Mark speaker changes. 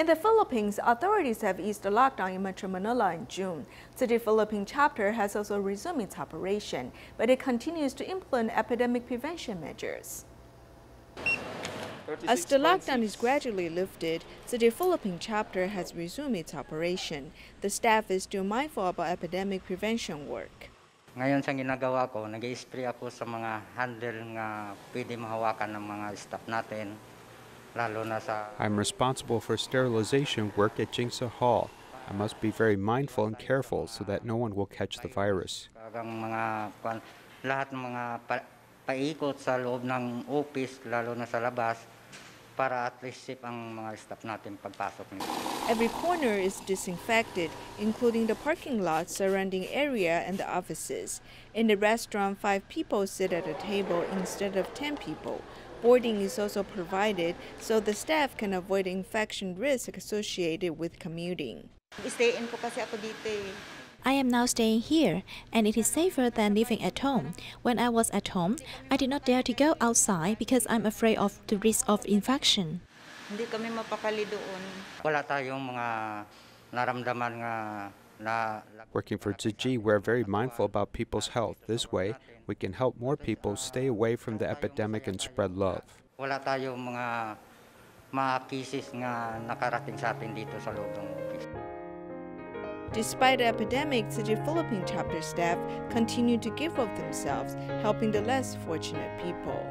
Speaker 1: In the Philippines, authorities have eased the lockdown in Metro Manila in June. Tzu Chi Philippine chapter has also resumed its operation, but it continues to implement epidemic prevention measures. As the lockdown is gradually lifted, Tzu Chi Philippine chapter has resumed its operation. The staff is still mindful about epidemic prevention work.
Speaker 2: Ngayon sa ginagawa ko, nag spray ako sa mga handle nga pwede mahawakan ng mga staff natin, lalo na sa...
Speaker 3: I'm responsible for sterilization work at Jing Si Hall. I must be very mindful and careful so that no one will catch the virus.
Speaker 2: Kagang mga, kwan- lahat ng mga pa, paikot sa loob ng office, lalo na sa labas, para at least safe ang mga staff natin pagpasok nito.
Speaker 1: Every corner is disinfected, including the parking lot, surrounding area, and the offices. In the restaurant, five people sit at a table instead of 10 people. Boarding is also provided so the staff can avoid infection risk associated with commuting.
Speaker 4: Stay in po kasi ako dito eh.
Speaker 5: I am now staying here, and it is safer than living at home. When I was at home, I did not dare to go outside because I'm afraid of the risk of infection.
Speaker 4: Hindi kami mapakali doon.
Speaker 2: Wala tayong mga naramdaman nga na
Speaker 3: Working for Tzu Chi, we're very mindful about people's health. This way, we can help more people stay away from the epidemic and spread love.
Speaker 2: wala tayong mga mga cases nga nakarating sa atin dito sa loob ng office.
Speaker 1: Despite the epidemic, Tzu Chi Philippine chapter staff continue to give of themselves, helping the less fortunate people.